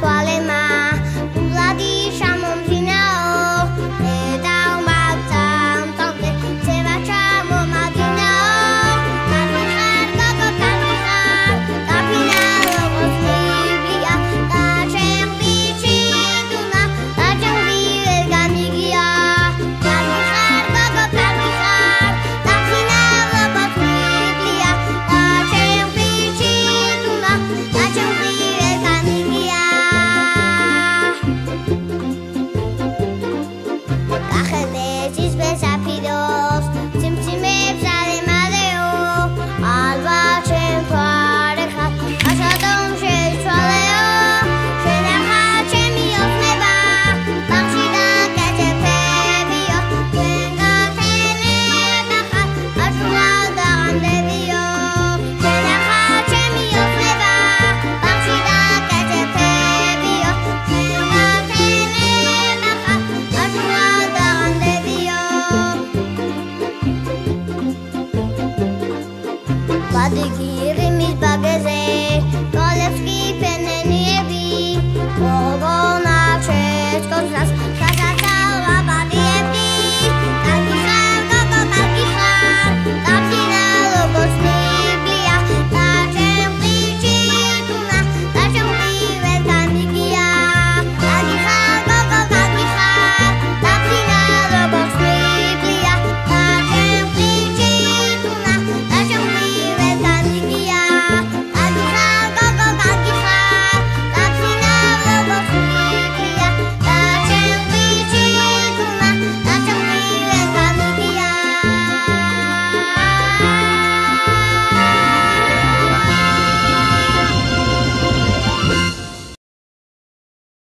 toilet. Adegi